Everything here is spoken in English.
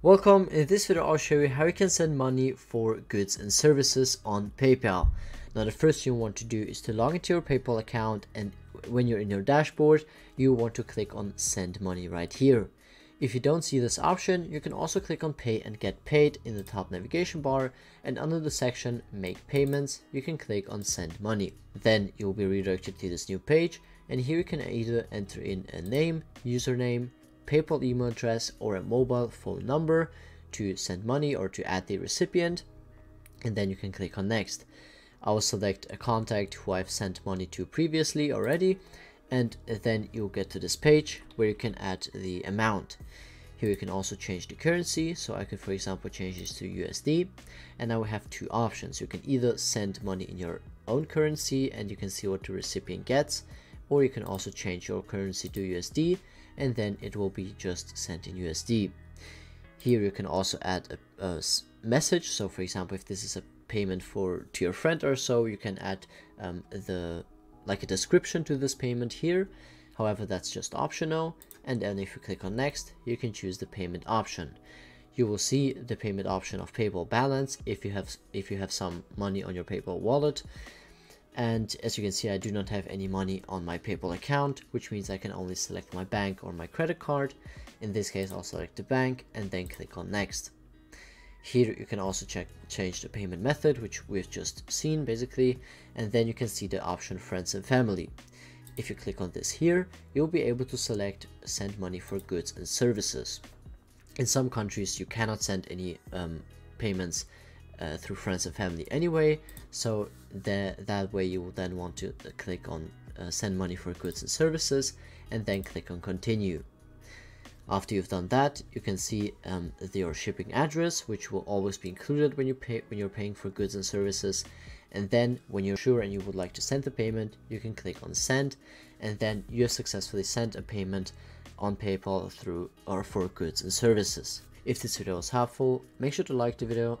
Welcome, in this video I'll show you how you can send money for goods and services on PayPal. Now the first thing you want to do is to log into your PayPal account and when you're in your dashboard, you want to click on send money right here. If you don't see this option, you can also click on pay and get paid in the top navigation bar and under the section make payments, you can click on send money. Then you'll be redirected to this new page and here you can either enter in a name, username, PayPal email address or a mobile phone number to send money or to add the recipient and then you can click on next. I will select a contact who I've sent money to previously already and then you'll get to this page where you can add the amount. Here you can also change the currency, so I could for example change this to USD and now we have two options. You can either send money in your own currency and you can see what the recipient gets or you can also change your currency to USD and then it will be just sent in USD. Here you can also add a, a message. So for example, if this is a payment for to your friend or so, you can add um, the like a description to this payment here. However, that's just optional. And then if you click on next, you can choose the payment option. You will see the payment option of PayPal balance if you have if you have some money on your PayPal wallet and as you can see I do not have any money on my PayPal account which means I can only select my bank or my credit card. In this case I'll select the bank and then click on next. Here you can also check change the payment method which we've just seen basically. And then you can see the option friends and family. If you click on this here you'll be able to select send money for goods and services. In some countries you cannot send any um, payments uh, through friends and family anyway so that that way you will then want to click on uh, send money for goods and services and then click on continue. After you've done that you can see um, your shipping address which will always be included when you pay when you're paying for goods and services. And then when you're sure and you would like to send the payment you can click on send. And then you have successfully sent a payment on PayPal through or for goods and services. If this video was helpful, make sure to like the video